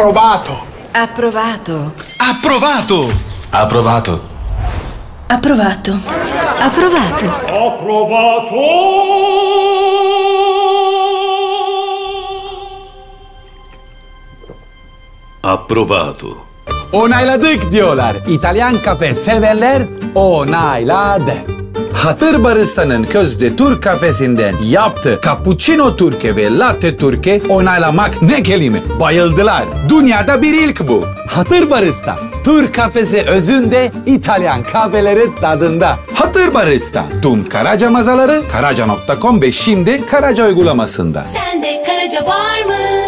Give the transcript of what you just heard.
Approvato. Approvato. Approvato! Approvato. Approvato. Approvato. Approvato. Onayladık diyorlar. İtalyan kafe severler onayladı. Hatır Barista'nın közde Türk kafesinden yaptığı cappuccino Türkiye ve latte Türkiye onaylamak ne kelime. Bayıldılar. Dünyada bir ilk bu. Hatır Barista. Türk kafesi özünde İtalyan kahveleri tadında. Hatır Barista. Tüm Karaca mazaları karaca.com ve şimdi Karaca uygulamasında. Sende Karaca var mı?